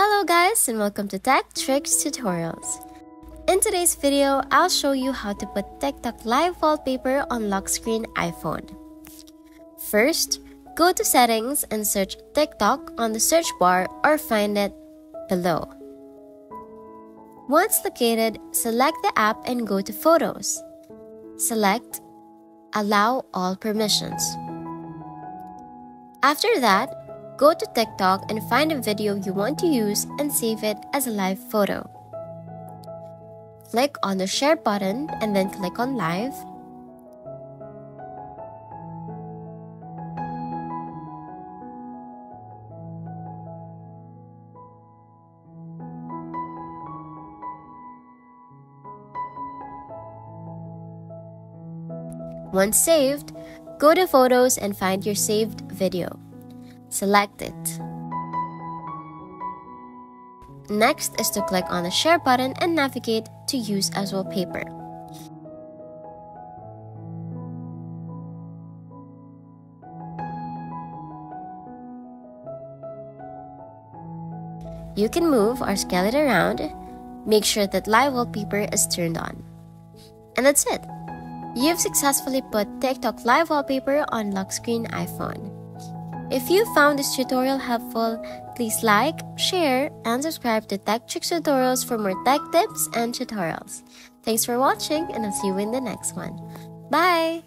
Hello guys and welcome to Tech Tricks Tutorials. In today's video, I'll show you how to put TikTok live wallpaper on lock screen iPhone. First, go to settings and search TikTok on the search bar or find it below. Once located, select the app and go to photos. Select allow all permissions. After that, go to TikTok and find a video you want to use and save it as a live photo. Click on the share button and then click on live. Once saved, go to Photos and find your saved video. Select it. Next is to click on the Share button and navigate to Use as Wallpaper. You can move or scale it around. Make sure that live wallpaper is turned on. And that's it. You've successfully put TikTok live wallpaper on lock screen iPhone. If you found this tutorial helpful, please like, share, and subscribe to Tech Tricks Tutorials for more tech tips and tutorials. Thanks for watching, and I'll see you in the next one. Bye!